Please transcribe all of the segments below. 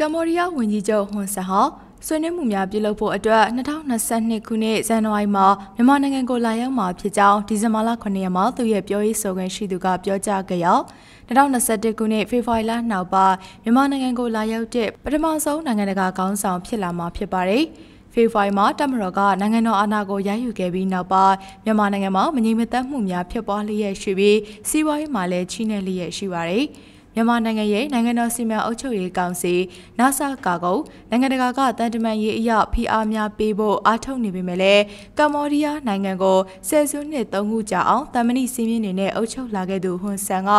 ကမ္ဘောဒီးယားဝန်ကြီးချုပ်ဟွန်ဆန်ဟာဆွေးနွေးမှုများပြုလုပ်ဖို့အတွက်2022ခုနှစ်ဇန်နဝါရီမှာမြန်မာနိုင်ငံကိုလာရောက်မှာဖြစ်ကြောင်းဒီဇင်ဘာလ9ရက်မှာသူရဲ့ပြောရေးဆိုခွင့်ရှိသူကပြောကြားခဲ့ရာ2021ခုနှစ်ဖေဖော်ဝါရီလနောက်ပိုင်းမြန်မာနိုင်ငံကိုလာရောက်တဲ့ပထမဆုံးနိုင်ငံတကာခေါင်းဆောင်ဖြစ်လာမှာဖြစ်ပါတယ်။ဖေဖော်ဝါရီမှာတမတော်ကနိုင်ငံတော်အာဏာကိုရယူခဲ့ပြီးနောက်ပိုင်းမြန်မာနိုင်ငံမှာမငြိမ်မသက်မှုများဖြစ်ပွားလျက်ရှိပြီးစီးပွားရေးမှာလည်းချိနဲ့လျက်ရှိပါတယ်။ မြန်မာနိုင်ငံရဲ့နိုင်ငံတော်စီမံအုပ်ချုပ်ရေးကောင်စီနာဆာကာကုနိုင်ငံတကာကတန်တမန်ရေးအရာဖိအားများပေးဖို့အားထုတ်နေပေမဲ့လည်းကမ္ဘောဒီးယားနိုင်ငံကိုဆယ်စုနှစ်၃ခုကြာအောင်တမန်နီစီးမြင့်နေနဲ့အုပ်ချုပ်လာခဲ့သူဟွန်ဆန်က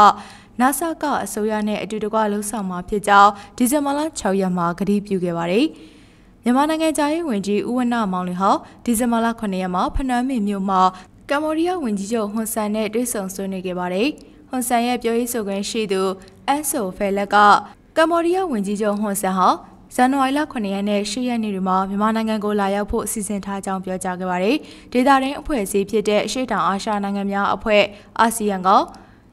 နာဆာကအစိုးရနဲ့အတူတကွလှုပ်ဆောင်မှာဖြစ်ကြောင်းဒီဇင်ဘာလ6ရက်မှာကတိပြုခဲ့ပါတယ်။မြန်မာနိုင်ငံသားရေးဝန်ကြီးဦးဝနမောင်လင်ဟာဒီဇင်ဘာလ9ရက်မှာဖနန်းမင်မြို့မှာကမ္ဘောဒီးယားဝန်ကြီးချုပ်ဟွန်ဆန်နဲ့တွေ့ဆုံဆွေးနွေးခဲ့ပါတယ်။ဟွန်ဆန်ရဲ့ပြောရေးဆိုခွင့်ရှိသူ အန်ဆိုဖဲလက်ကကမ္ဘောဒီးယားဝန်ကြီးချုပ်ဟွန်ဆန်ဟာဇန်နဝါရီလ9ရက်နဲ့10ရက်နေ့တွေမှာမြန်မာနိုင်ငံကိုလာရောက်ဖို့အစီအစဉ်ထားကြောင်းပြောကြားခဲ့ပါတယ်။ဒေသတွင်းအဖွဲ့အစည်းဖြစ်တဲ့ရှေ့တောင်အာရှနိုင်ငံများအဖွဲ့အာဆီယံက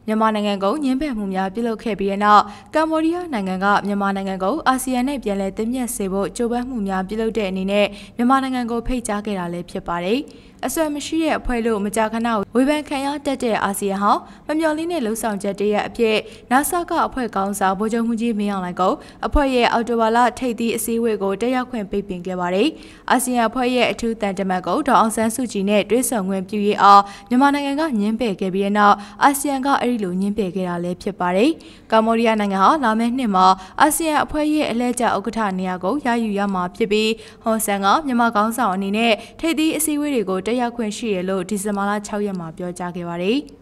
မြန်မာနိုင်ငံကိုညှင်းပယ်မှုများပြုလုပ်ခဲ့ပြီးတဲ့နောက်ကမ္ဘောဒီးယားနိုင်ငံကမြန်မာနိုင်ငံကိုအာဆီယံနဲ့ပြန်လည်တင်မြင့်စေဖို့ကြိုးပမ်းမှုများပြုလုပ်တဲ့အနေနဲ့မြန်မာနိုင်ငံကိုဖိတ်ကြားခဲ့တာလည်းဖြစ်ပါတယ်။အဆွဲမရှိတဲ့အဖွဲ့လို့မကြာခဏဝေဖန်ခံရတတ်တဲ့အာဆီယံဟာမမျှော်လင့်တဲ့လှုပ်ဆောင်ချက်တရအဖြစ်နာဆာကအဖွဲ့ကောင်းဆောင်ဗိုလ်ချုပ်မှုကြီးမင်းအောင်လှိုင်ကိုအဖွဲ့ရဲ့အော်တိုဘာလထိပ်သီးအစည်းအဝေးကိုတက်ရောက်ခွင့်ပိတ်ပင်ခဲ့ပါတယ်။အာဆီယံအဖွဲ့ရဲ့အထူးတန်တမန်ကိုဒေါအောင်ဆန်းစုကြည်နဲ့တွဲဆောင်ခွင့်ပြုရေးအောင်မြန်မာနိုင်ငံကညှင်းပယ်ခဲ့ပြီးတဲ့နောက်အာဆီယံကအဲ့ဒီလိုညှင်းပယ်ခဲ့တာလည်းဖြစ်ပါတယ်။ကမ္ဘောဒီးယားနိုင်ငံဟာလာမယ့်နှစ်မှာအာဆီယံအဖွဲ့ရဲ့အလဲကျဥက္ကဋ္ဌနေရာကိုရယူရမှာဖြစ်ပြီးဟွန်ဆန်ကမြန်မာကောင်းဆောင်အနေနဲ့ထိပ်သီးအစည်းအဝေးတွေကိုတက်ရောက်ခွင့်ရှိရလို့ဒီဇင်ဘာလ6ရက်မှာပြောကြားခဲ့ပါတယ်။